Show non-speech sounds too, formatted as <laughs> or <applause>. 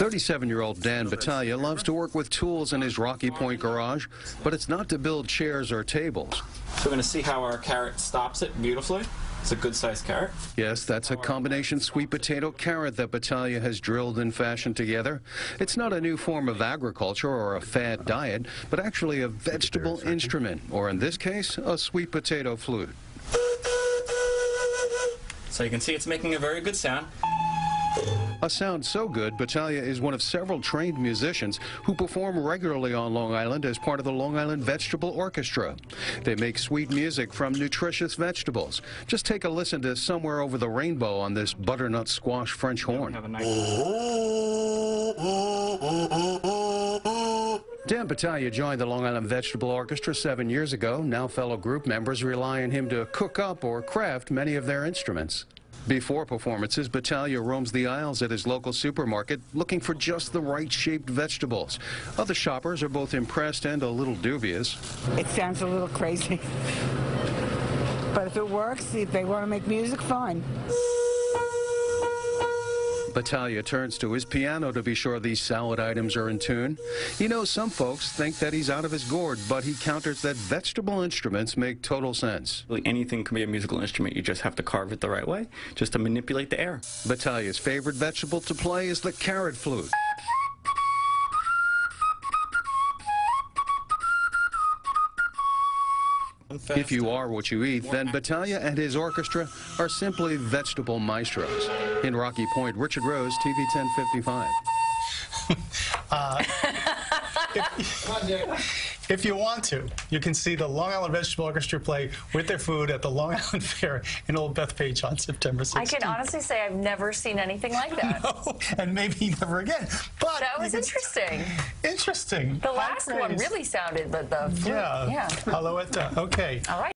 37-year-old Dan Battaglia loves to work with tools in his Rocky Point garage, but it's not to build chairs or tables. So we're going to see how our carrot stops it beautifully. It's a good sized carrot. Yes, that's a combination sweet potato carrot that Battaglia has drilled and fashioned together. It's not a new form of agriculture or a fad diet, but actually a vegetable instrument, or in this case, a sweet potato flute. So you can see it's making a very good sound. A sound so good, Battaglia is one of several trained musicians who perform regularly on Long Island as part of the Long Island Vegetable Orchestra. They make sweet music from nutritious vegetables. Just take a listen to Somewhere Over the Rainbow on this butternut squash French horn. Have a nice Dan Battaglia joined the Long Island Vegetable Orchestra seven years ago. Now fellow group members rely on him to cook up or craft many of their instruments. Before performances, Battaglia roams the aisles at his local supermarket looking for just the right shaped vegetables. Other shoppers are both impressed and a little dubious. It sounds a little crazy. But if it works, if they want to make music, fine. Battaglia turns to his piano to be sure these salad items are in tune. He knows some folks think that he's out of his gourd, but he counters that vegetable instruments make total sense. Anything can be a musical instrument. You just have to carve it the right way, just to manipulate the air. Battaglia's favorite vegetable to play is the carrot flute. If you are what you eat, then Battaglia and his orchestra are simply vegetable maestros. In Rocky Point, Richard Rose, TV 1055. <laughs> Uh, <laughs> if you want to, you can see the Long Island Vegetable Orchestra play with their food at the Long <laughs> Island Fair in Old Bethpage on September 16th. I can honestly say I've never seen anything like <laughs> that. No, and maybe never again. But That was interesting. Interesting. The last one really sounded, but the flute, Yeah. yeah. Alouette. Okay. All right.